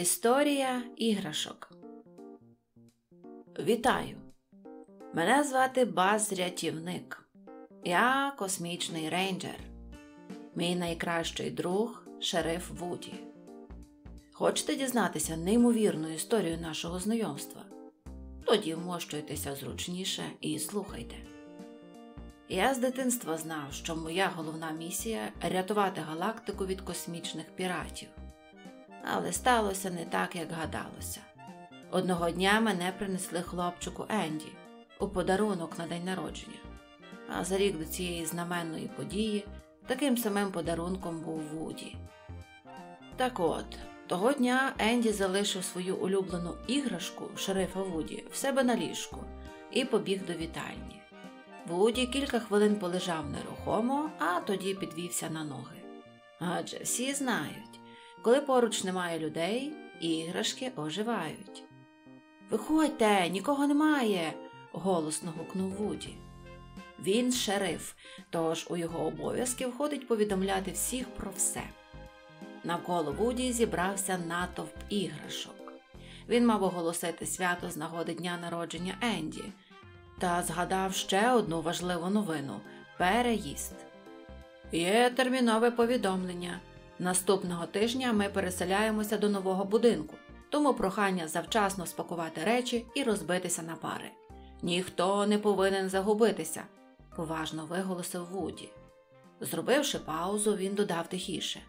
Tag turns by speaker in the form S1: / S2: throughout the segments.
S1: Історія іграшок. Вітаю! Мене звати Баз Рятівник. Я космічний рейнджер. Мій найкращий друг шериф Вуді. Хочете дізнатися неймовірну історію нашого знайомства? Тоді вмощуйтеся зручніше і слухайте. Я з дитинства знав, що моя головна місія рятувати галактику від космічних піратів. Але сталося не так, як гадалося. Одного дня мене принесли хлопчику Енді у подарунок на день народження. А за рік до цієї знаменної події таким самим подарунком був Вуді. Так от, того дня Енді залишив свою улюблену іграшку шерифа Вуді в себе на ліжку і побіг до вітальні. Вуді кілька хвилин полежав нерухомо, а тоді підвівся на ноги. Адже всі знають, коли поруч немає людей, іграшки оживають. Виходьте, нікого немає, голосно гукнув Вуді. Він шериф, тож у його обов'язки входить повідомляти всіх про все. Навколо Вуді зібрався натовп іграшок. Він мав оголосити свято з нагоди дня народження Енді та згадав ще одну важливу новину переїзд. Є термінове повідомлення. Наступного тижня ми переселяємося до нового будинку, тому прохання завчасно спакувати речі і розбитися на пари. Ніхто не повинен загубитися, поважно виголосив Вуді. Зробивши паузу, він додав тихіше.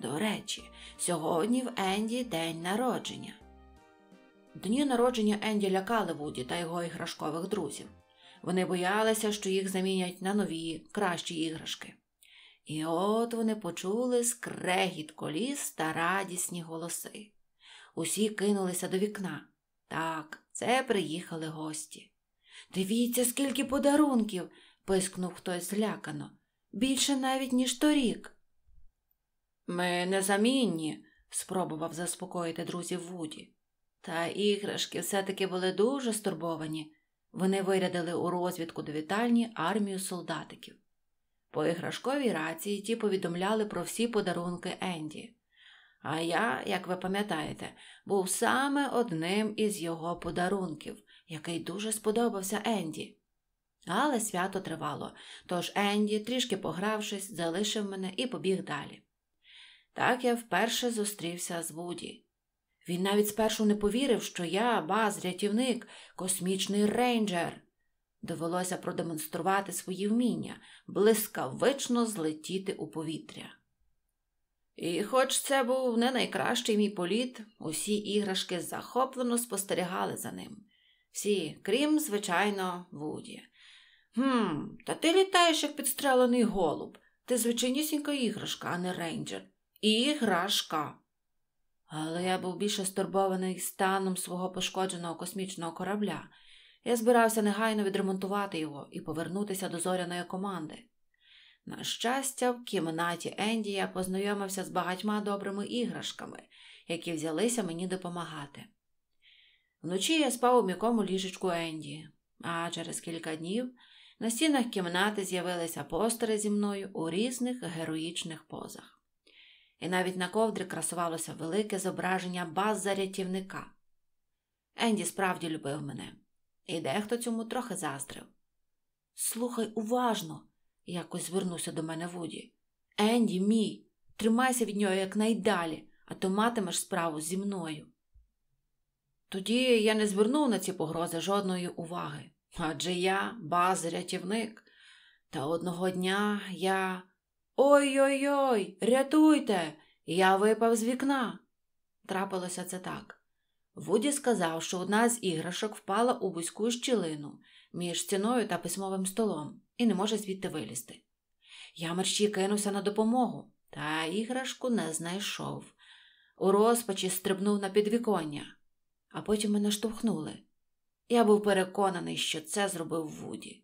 S1: До речі, сьогодні в Енді день народження. Дні народження Енді лякали Вуді та його іграшкових друзів. Вони боялися, що їх замінять на нові, кращі іграшки. І от вони почули скрегіт коліс та радісні голоси. Усі кинулися до вікна. Так, це приїхали гості. Дивіться, скільки подарунків. пискнув хтось злякано. Більше навіть, ніж торік. Ми незамінні, спробував заспокоїти друзів Вуді. Та іграшки все-таки були дуже стурбовані. Вони вирядили у розвідку до вітальні армію солдатиків. По іграшковій рації ті повідомляли про всі подарунки Енді. А я, як ви пам'ятаєте, був саме одним із його подарунків, який дуже сподобався Енді. Але свято тривало, тож Енді, трішки погравшись, залишив мене і побіг далі. Так я вперше зустрівся з Вуді. Він навіть спершу не повірив, що я, баз, рятівник, космічний рейнджер. Довелося продемонструвати свої вміння, блискавично злетіти у повітря. І, хоч це був не найкращий мій політ, усі іграшки захоплено спостерігали за ним. Всі, крім, звичайно, Вуді. Гм, та ти літаєш, як підстрелений голуб. Ти звичайнісінька іграшка, а не рейнджер. Іграшка. Але я був більше стурбований станом свого пошкодженого космічного корабля. Я збирався негайно відремонтувати його і повернутися до зоряної команди. На щастя, в кімнаті Енді я познайомився з багатьма добрими іграшками, які взялися мені допомагати. Вночі я спав у м'якому ліжечку Енді, а через кілька днів на стінах кімнати з'явилися постери зі мною у різних героїчних позах. І навіть на ковдрі красувалося велике зображення база рятівника. Енді справді любив мене, і дехто цьому трохи заздрив. Слухай уважно, якось звернувся до мене Вуді. Енді, мій, тримайся від нього якнайдалі, а то матимеш справу зі мною. Тоді я не звернув на ці погрози жодної уваги, адже я баз рятівник. Та одного дня я. Ой-ой ой, рятуйте! Я випав з вікна. Трапилося це так. Вуді сказав, що одна з іграшок впала у вузьку щілину між стіною та письмовим столом і не може звідти вилізти. Я мерщій кинувся на допомогу, та іграшку не знайшов. У розпачі стрибнув на підвіконня, а потім мене штовхнули. Я був переконаний, що це зробив Вуді.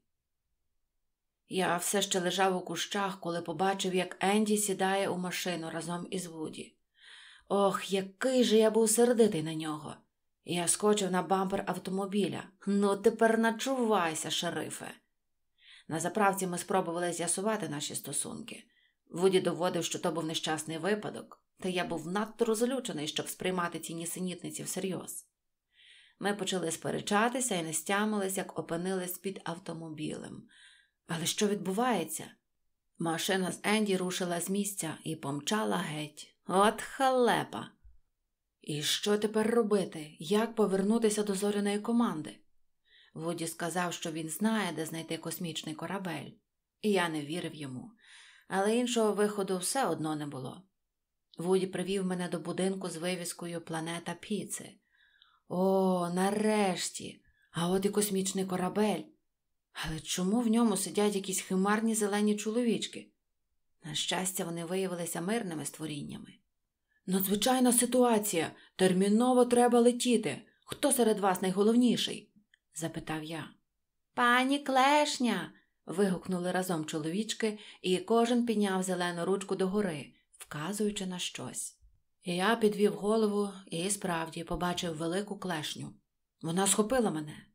S1: Я все ще лежав у кущах, коли побачив, як Енді сідає у машину разом із Вуді. Ох, який же я був сердитий на нього. Я скочив на бампер автомобіля. Ну, тепер начувайся, шерифе. На заправці ми спробували з'ясувати наші стосунки. Вуді доводив, що то був нещасний випадок, та я був надто розлючений, щоб сприймати ці нісенітниці всерйоз. Ми почали сперечатися і не стямились, як опинились під автомобілем. Але що відбувається? Машина з Енді рушила з місця і помчала геть. От халепа! І що тепер робити? Як повернутися до зоряної команди? Вуді сказав, що він знає, де знайти космічний корабель, і я не вірив йому, але іншого виходу все одно не було. Вуді привів мене до будинку з вивіскою Планета Піци. О, нарешті! А от і космічний корабель. Але чому в ньому сидять якісь химарні зелені чоловічки? На щастя, вони виявилися мирними створіннями. Надзвичайна ситуація. Терміново треба летіти. Хто серед вас найголовніший? запитав я. Пані клешня. вигукнули разом чоловічки, і кожен підняв зелену ручку догори, вказуючи на щось. Я підвів голову і справді побачив велику клешню. Вона схопила мене,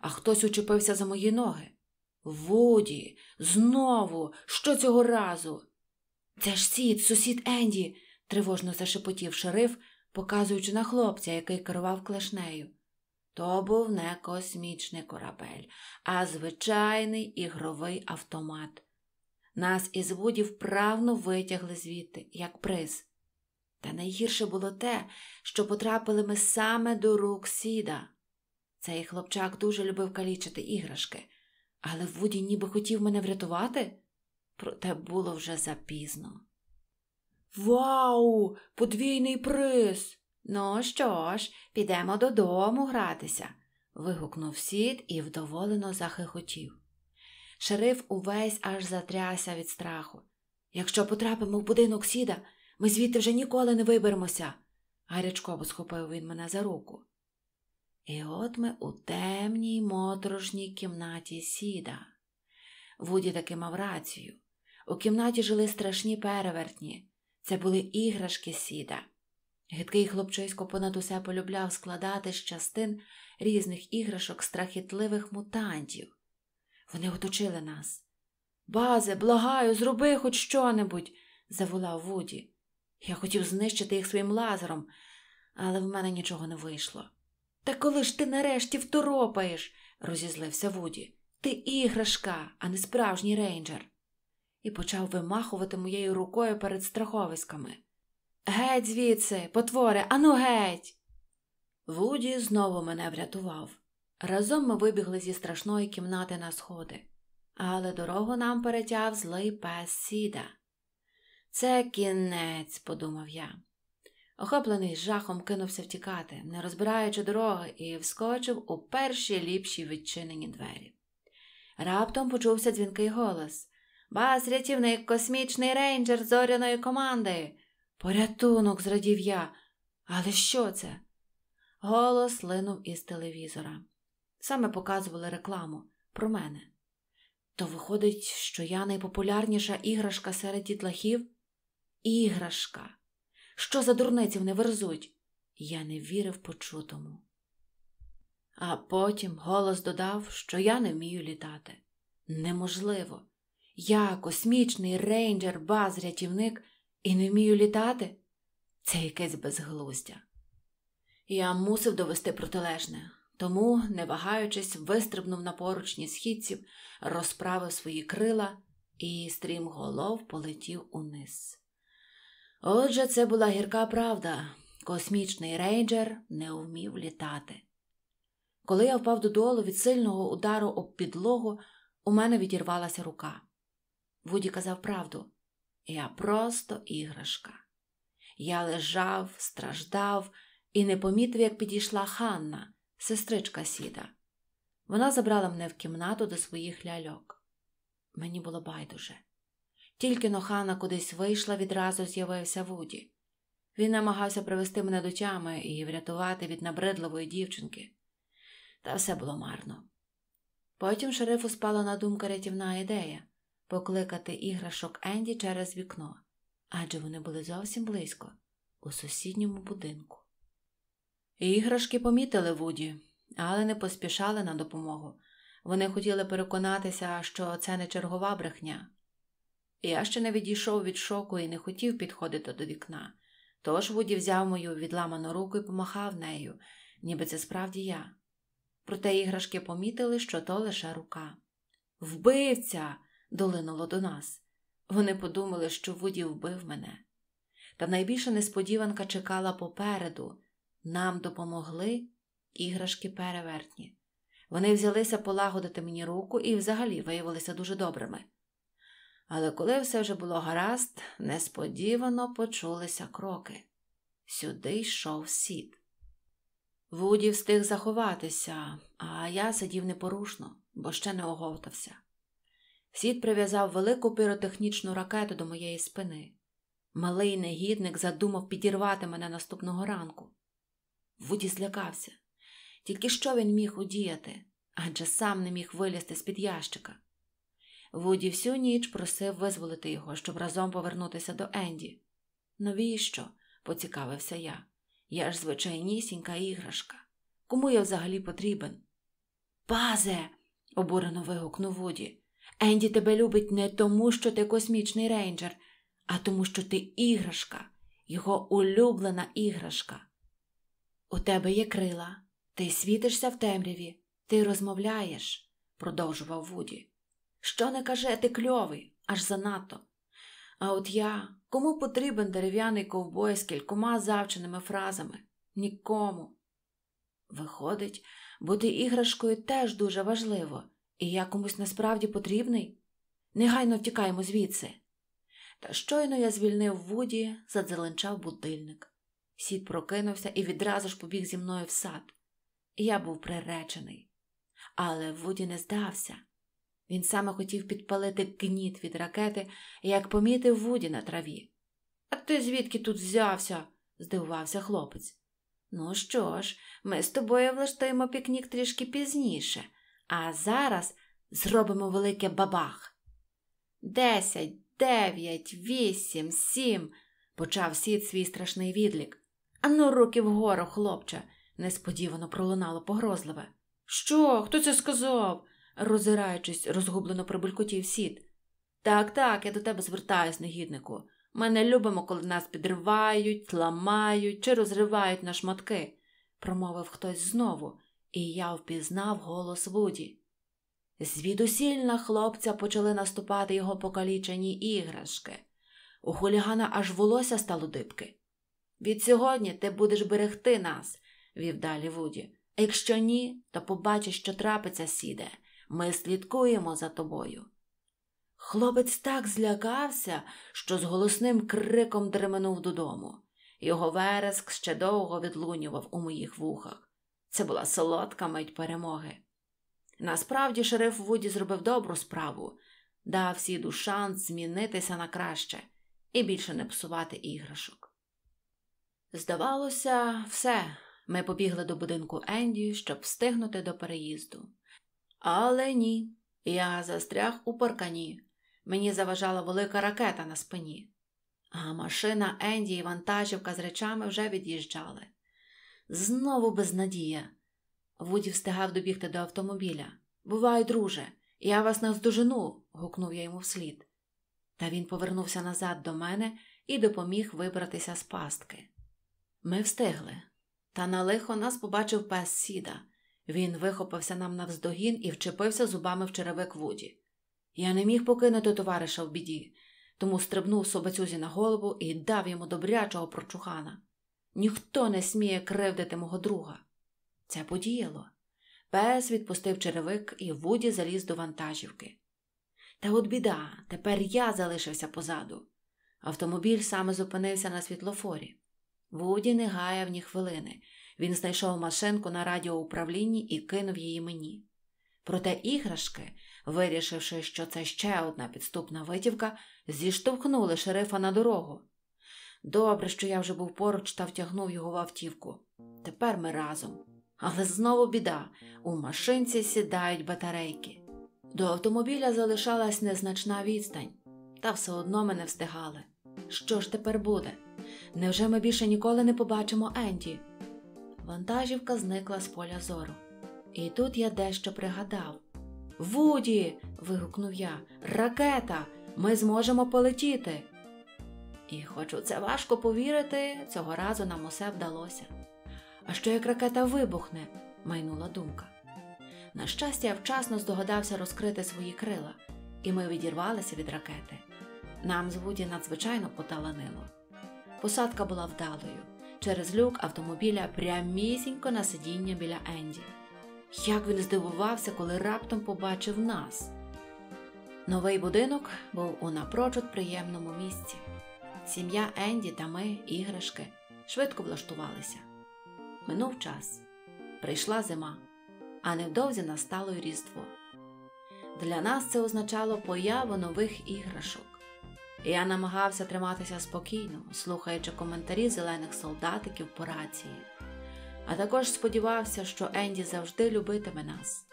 S1: а хтось учепився за мої ноги. Вуді, знову, що цього разу? Це ж сід, сусід Енді, тривожно зашепотів шериф, показуючи на хлопця, який керував клешнею. То був не космічний корабель, а звичайний ігровий автомат. Нас із Вуді вправно витягли звідти, як приз. Та найгірше було те, що потрапили ми саме до рук сіда. Цей хлопчак дуже любив калічити іграшки, але Вуді ніби хотів мене врятувати, проте було вже запізно. Вау, подвійний приз! Ну що ж, підемо додому гратися, вигукнув сід і вдоволено захихотів. Шериф увесь аж затрясся від страху. Якщо потрапимо в будинок сіда, ми звідти вже ніколи не виберемося, гарячково схопив він мене за руку. І от ми у темній моторошній кімнаті сіда. Вуді таки мав рацію. У кімнаті жили страшні перевертні. Це були іграшки сіда. Гидкий хлопчисько понад усе полюбляв складати з частин різних іграшок страхітливих мутантів. Вони оточили нас. Базе, благаю, зроби хоч що-небудь, заволав Вуді. Я хотів знищити їх своїм лазером, але в мене нічого не вийшло. Та коли ж ти нарешті второпаєш, розізлився Вуді. Ти іграшка, а не справжній рейнджер. І почав вимахувати моєю рукою перед страховиськами. Геть звідси, потвори, ану геть. Вуді знову мене врятував. Разом ми вибігли зі страшної кімнати на сходи, але дорогу нам перетяв злий пес сіда. Це кінець, подумав я. Охоплений жахом кинувся втікати, не розбираючи дороги, і вскочив у перші ліпші відчинені двері. Раптом почувся дзвінкий голос Бас, рятівник, космічний рейнджер зоряної команди. Порятунок, зрадів я. Але що це? Голос линув із телевізора. Саме показували рекламу про мене. То виходить, що я найпопулярніша іграшка серед дітлахів? Іграшка. Що за дурниці вони верзуть? Я не вірив почутому. А потім голос додав, що я не вмію літати. Неможливо. Я космічний рейнджер, баз, рятівник і не вмію літати? Це якесь безглуздя. Я мусив довести протилежне, тому, не вагаючись, вистрибнув на поручні східців, розправив свої крила і стрім голов полетів униз. Отже, це була гірка правда. Космічний рейнджер не вмів літати. Коли я впав додолу від сильного удару об підлогу, у мене відірвалася рука. Вуді казав правду я просто іграшка. Я лежав, страждав і не помітив, як підійшла Ханна, сестричка сіда. Вона забрала мене в кімнату до своїх ляльок. Мені було байдуже. Тільки но Ханна кудись вийшла, відразу з'явився Вуді. Він намагався привести мене до тями і врятувати від набридливої дівчинки. Та все було марно. Потім шерифу спала на думку рятівна ідея покликати іграшок Енді через вікно, адже вони були зовсім близько, у сусідньому будинку. Іграшки помітили Вуді, але не поспішали на допомогу. Вони хотіли переконатися, що це не чергова брехня. Я ще не відійшов від шоку і не хотів підходити до вікна, Тож Вуді взяв мою відламану руку і помахав нею, ніби це справді я. Проте іграшки помітили, що то лише рука. Вбивця! Долинуло до нас. Вони подумали, що Вуді вбив мене. Та найбільша несподіванка чекала попереду. Нам допомогли іграшки перевертні. Вони взялися полагодити мені руку і взагалі виявилися дуже добрими. Але коли все вже було гаразд, несподівано почулися кроки. Сюди йшов сід. Вуді встиг заховатися, а я сидів непорушно, бо ще не оговтався. Сід прив'язав велику піротехнічну ракету до моєї спини. Малий негідник задумав підірвати мене наступного ранку. Вуді злякався. Тільки що він міг удіяти, адже сам не міг вилізти з-під ящика. Вуді всю ніч просив визволити його, щоб разом повернутися до Енді. Навіщо? поцікавився я. Я ж звичайнісінька іграшка. Кому я взагалі потрібен? Базе. обурено вигукнув Вуді. Енді тебе любить не тому, що ти космічний рейнджер, а тому, що ти іграшка, його улюблена іграшка. У тебе є крила, ти світишся в темряві, ти розмовляєш, продовжував Вуді. Що не каже, ти кльовий, аж занадто. А от я кому потрібен дерев'яний ковбой з кількома завченими фразами? Нікому. Виходить, бути іграшкою теж дуже важливо, і я комусь насправді потрібний. Негайно втікаємо звідси. Та щойно я звільнив Вуді, задзеленчав будильник. Сід прокинувся і відразу ж побіг зі мною в сад. Я був приречений. Але Вуді не здався. Він саме хотів підпалити гніт від ракети, як помітив Вуді на траві. А ти звідки тут взявся? здивувався хлопець. Ну що ж, ми з тобою влаштуємо пікнік трішки пізніше, а зараз зробимо велике бабах. Десять, дев'ять, вісім, сім, почав сід свій страшний відлік. Ану, руки вгору, хлопче, несподівано пролунало погрозливе. Що? Хто це сказав? роззираючись, розгублено прибулькотів сід. Так, так, я до тебе звертаюсь, негіднику. Ми не любимо, коли нас підривають, ламають чи розривають на шматки, промовив хтось знову, і я впізнав голос Вуді. Звідусіль на хлопця почали наступати його покалічені іграшки. У хулігана аж волосся стало дибки. Від сьогодні ти будеш берегти нас, вів далі Вуді. Якщо ні, то побачиш, що трапиться, сіде. Ми слідкуємо за тобою. Хлопець так злякався, що з голосним криком дременув додому. Його вереск ще довго відлунював у моїх вухах. Це була солодка мить перемоги. Насправді, шериф Вуді зробив добру справу, дав сіду шанс змінитися на краще і більше не псувати іграшок. Здавалося, все. Ми побігли до будинку Енді, щоб встигнути до переїзду. Але ні, я застряг у паркані. Мені заважала велика ракета на спині, а машина Енді і вантажівка з речами вже від'їжджали. Знову безнадія. Вуді встигав добігти до автомобіля. Бувай, друже, я вас наздожену, гукнув я йому вслід. Та він повернувся назад до мене і допоміг вибратися з пастки. Ми встигли, та на лихо нас побачив пес сіда. Він вихопився нам навздогін і вчепився зубами в черевик Вуді. Я не міг покинути товариша в біді, тому стрибнув собацюзі на голову і дав йому добрячого прочухана. Ніхто не сміє кривдити мого друга. Це подіяло. Пес відпустив черевик і Вуді заліз до вантажівки. Та от біда, тепер я залишився позаду. Автомобіль саме зупинився на світлофорі. Вуді не гаяв ні хвилини. Він знайшов машинку на радіоуправлінні і кинув її мені. Проте іграшки, вирішивши, що це ще одна підступна витівка, зіштовхнули шерифа на дорогу. Добре, що я вже був поруч та втягнув його в автівку. Тепер ми разом. Але знову біда у машинці сідають батарейки. До автомобіля залишалась незначна відстань, та все одно ми не встигали. Що ж тепер буде? Невже ми більше ніколи не побачимо Енді? Вантажівка зникла з поля зору. І тут я дещо пригадав. Вуді. вигукнув я. Ракета! Ми зможемо полетіти. І, хоч у це важко повірити, цього разу нам усе вдалося. А що як ракета вибухне? майнула думка. На щастя, я вчасно здогадався розкрити свої крила, і ми відірвалися від ракети. Нам з Вуді надзвичайно поталанило. Посадка була вдалою через люк автомобіля прямісінько на сидіння біля Енді. Як він здивувався, коли раптом побачив нас. Новий будинок був у напрочуд приємному місці. Сім'я Енді та ми, іграшки, швидко влаштувалися. Минув час, прийшла зима, а невдовзі настало й Різдво. Для нас це означало появу нових іграшок. Я намагався триматися спокійно, слухаючи коментарі зелених солдатиків по рації, а також сподівався, що Енді завжди любитиме нас.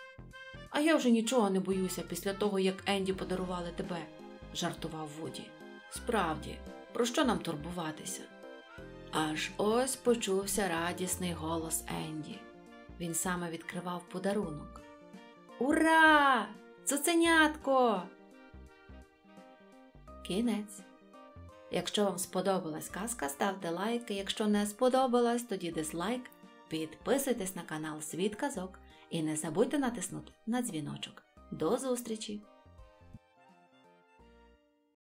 S1: А я вже нічого не боюся після того, як Енді подарували тебе, жартував Вуді. Справді, про що нам турбуватися? Аж ось почувся радісний голос Енді. Він саме відкривав подарунок. Ура! Цуценятко! Кінець. Якщо вам сподобалась казка, ставте лайк. Якщо не сподобалась, тоді дизлайк. Підписуйтесь на канал Світ Казок і не забудьте натиснути на дзвіночок. До зустрічі!